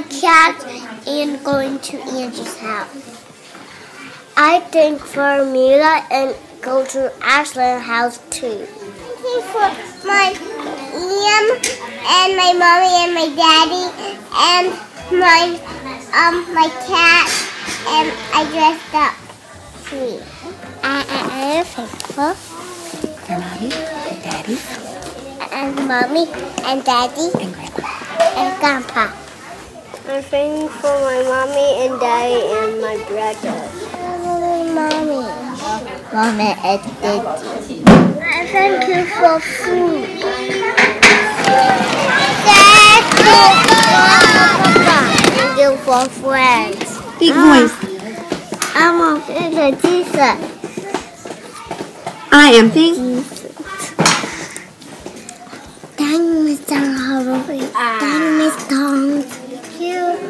my cat and going to Angie's house. I think for Mila and go to Ashley's house too. Thank you For my Ian and my mommy and my daddy and my um my cat and I dressed up. See, I I am faithful Your mommy and daddy and mommy and daddy and grandpa. and grandpa. I'm singing for my mommy and daddy and my brother. Mommy. Mommy and daddy. I thank you for food. Thank you for friends. Big voice. Ah, I'm a little Jesus. I am thank. Thank you, Mr. Harvey. Ah. Thank you, Mr. Thank you.